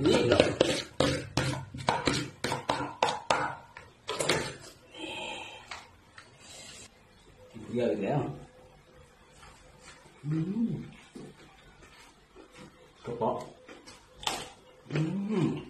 你那个，有料，嗯，不错，嗯。